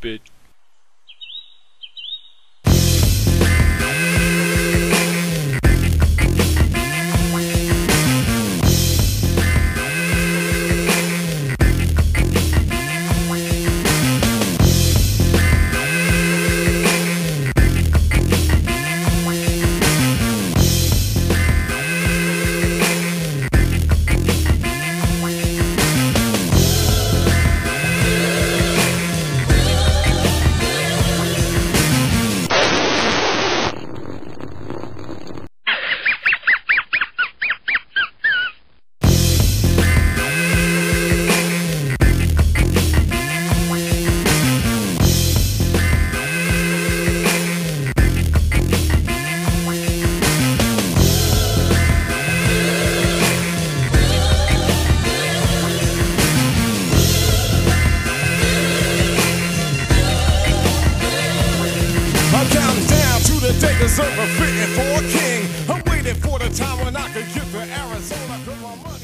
stupid. They deserve a fitting for a king. I'm waiting for the time when I can get to Arizona.